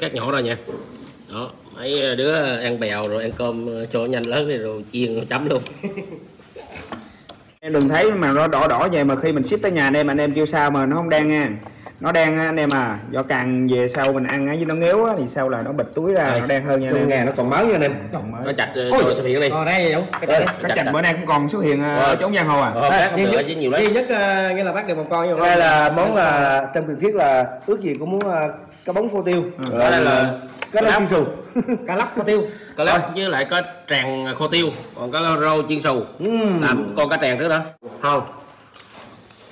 cắt nhỏ ra nha. Đó mấy đứa ăn bèo rồi ăn cơm cho nhanh lớn đi rồi chiên chấm luôn. Em đừng thấy mà nó đỏ đỏ vậy mà khi mình ship tới nhà anh em anh em kêu sao mà nó không đen nha. Nó đen anh em à do càng về sau mình ăn á với nó ngéo á, thì sau là nó bịch túi ra Đây, nó đen hơn nha anh em. nhà nó còn máu nha anh em. Còn mới. Có chặt rồi xuất hiện đi còn đây vậy cái các chành bữa nay cũng còn xuất hiện ờ, ở Rồi. chốn giang hồ à? Ờ, duy nhất, chứ nhiều lắm. duy nhất ờ, nghĩa là bác được một con đây là món là trong truyền thuyết là ước gì cũng muốn cá bóng phô tiêu. Ừ. Đây là cá lóc chiên xù. Cá lóc kho tiêu. Cá lóc với lại có tràng khô tiêu. Còn có rau chiên xù. Ừm. làm con cá tràng trước đó không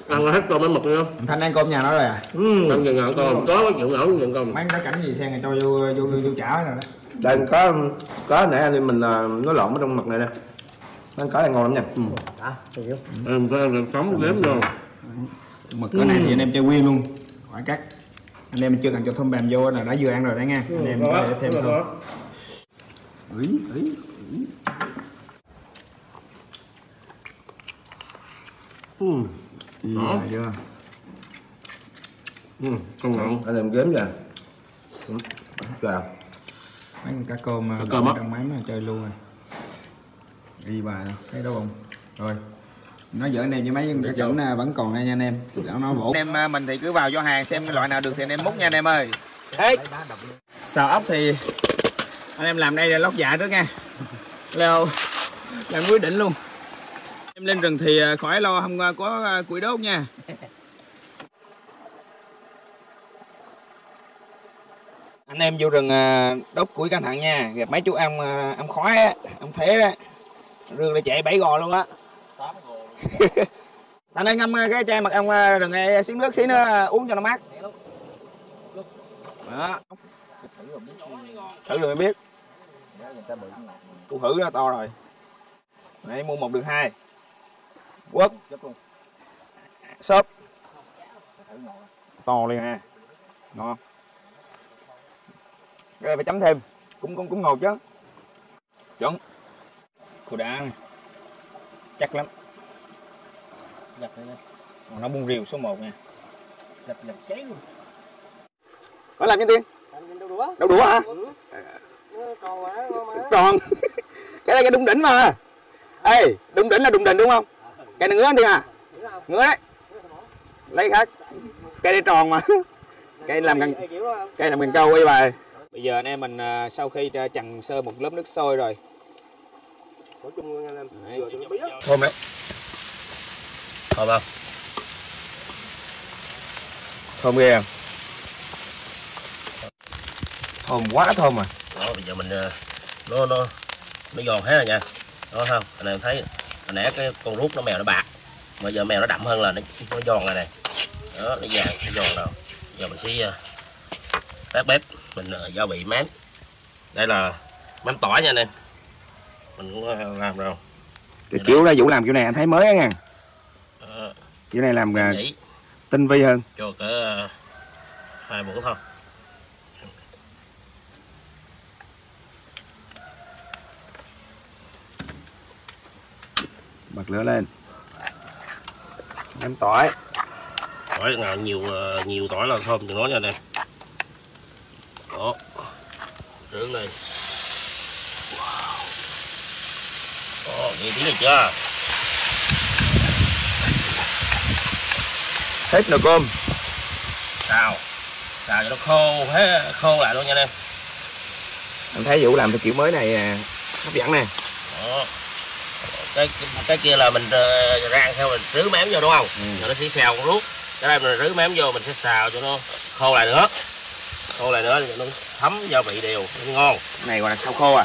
ăn hết con bánh mực nữa Thằng thanh ăn cơm nhà nó rồi à? Ừm. không dừng ngọn con có chịu ngọn dừng con mấy cái cảnh gì sen cho vô vô vô, vô chảo rồi đó. Đây có có nãy anh mình uh, nó lộn ở trong mặt này nè. Ăn cá này ngon lắm nha. Ừ. đó thì hiểu. Em phải sống nếm rồi mực cái này thì anh em chơi nguyên luôn. Khỏi cắt anh em chưa cần cho thơm bàm vô là đã vừa ăn rồi đấy nha. Anh em có thể thêm thơm ý ý ý. Đó. chưa? Ừ, con ngọn anh em ghém kìa Ừ. vào mấy con cá cơm Cá cá cơm trong máy mà chơi luôn rồi. Đi bà thấy đâu không rồi nó anh em với mấy cái cảnh vẫn còn đây nha anh em. Nó nó vỗ. Anh em à, mình thì cứ vào vô hàng xem cái loại nào được thì anh em múc nha anh em ơi. Hết. Xào ốc thì anh em làm đây là lót dạ trước nha. Leo. Làm quyết định luôn. Em lên rừng thì à, khỏi lo không à, có củi đốt nha. Anh em vô rừng đốt củi căng thẳng nha. Gặp mấy chú ăn ăn khói á ăn thế đó. Rương là chạy bảy gò luôn á thành ơi ngâm cái chai mật ong à, nghe xí xíu nước xí nữa ờ, uống cho nó mát. Đó. Thử rồi mới biết. Cũng thử nó to rồi. Nãy mua một được hai. Quất. Xốp to liền ha ngon. Cái này phải chấm thêm. Cũng cũng cũng ngọt chứ. Chuẩn. Củ đá chắc lắm. Còn nó bung riều số 1 nha. Dập dập cháy luôn. Có làm nhân tiên đâu đũa? Đậu đũa hả? Nó còn quá ngon má còn. Cái này cái đụng đỉnh mà. Ê đụng đỉnh là đụng đỉnh đúng không? Cái này ngứa anh tiên à? Ngứa đấy. Lấy khác. Cây đây tròn mà. Cây làm gần cây làm gần câu quay bài bây giờ anh em mình à, sau khi à, chần sơ một lớp nước sôi rồi. Nói chung anh em. Vừa cho nó biết. Thơm đấy thơm không thơm ghê à. thơm quá thơm à. Đó bây giờ mình ờ, nó nó nó giòn hết rồi nha. Đó không? Anh em thấy hồi nãy cái con rút nó mèo nó bạc. Mà giờ mèo nó đậm hơn là nó, nó giòn rồi này đó nó vàng nó giòn rồi. Giờ mình sẽ ờ, tắt bếp mình ờ, gia vị mắm đây là mắm tỏi nha anh em. Mình cũng làm rồi. Cái kiểu ra vũ làm kiểu này anh thấy mới á nha Kiểu này làm à, nhỉ tinh vi hơn. Cho cỡ ờ, hai muỗng thôi. Bật lửa lên. Ném tỏi. Tỏi nào nhiều ờ, nhiều tỏi là thơm từ nó nha em. Đó. Rưỡng lên. Wow. Đó nghe tiếng này chưa hết nồi cơm. Xào xào cho nó khô hết khô lại luôn nha anh em. Anh thấy vũ làm theo kiểu mới này à, hấp dẫn nè. Đó cái cái kia là mình ờ, rang theo mình rứ mém vô đúng không? Ừ. rồi nó sẽ xào con rút cái đây mình rứ mém vô mình sẽ xào cho nó khô lại nữa. Khô lại nữa cho nó thấm gia vị đều. Nó ngon. Cái này gọi là sao khô à